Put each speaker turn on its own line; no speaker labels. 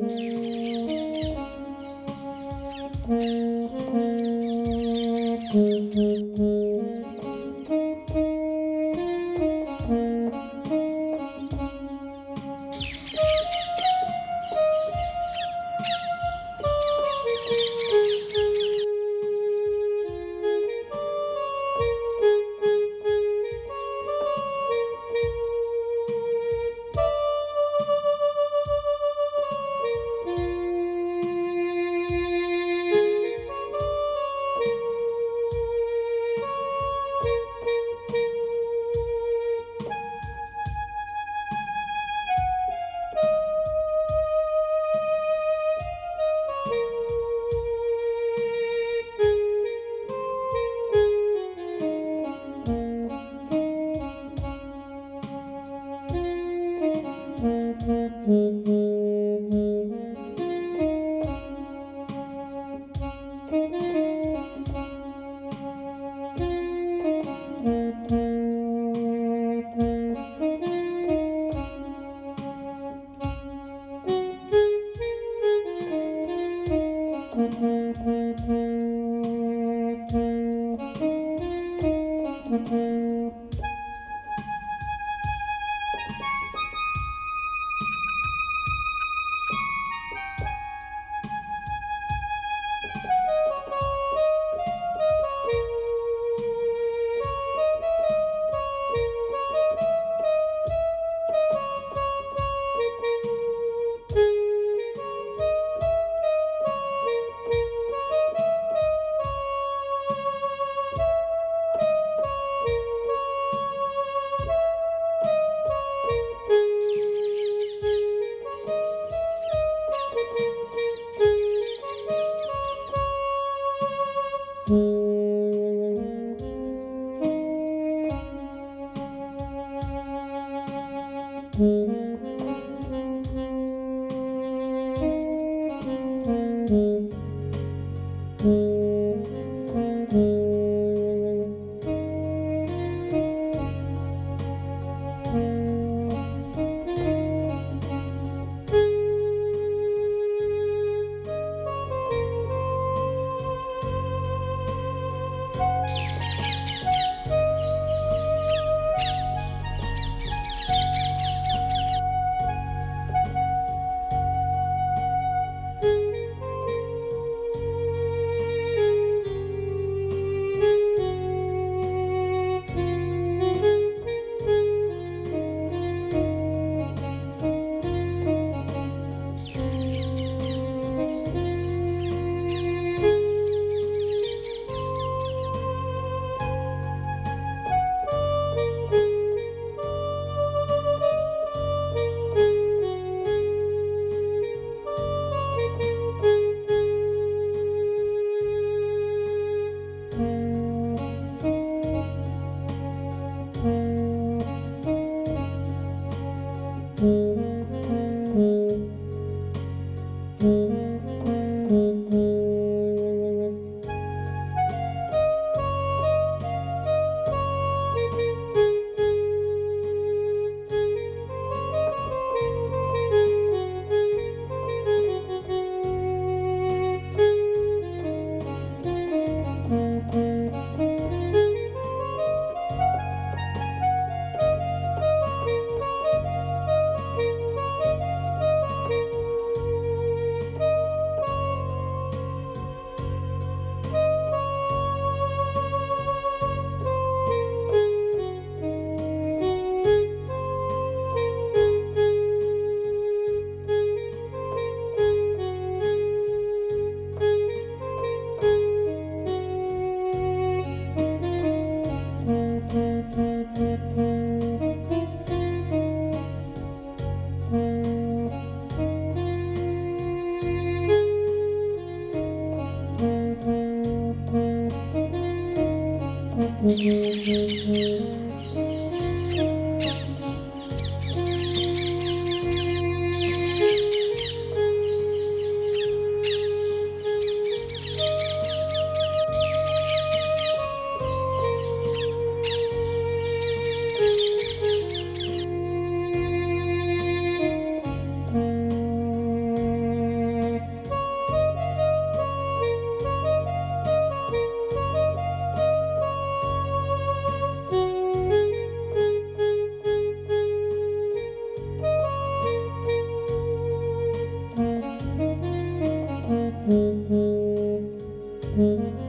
Thank you. Música Mm-hmm.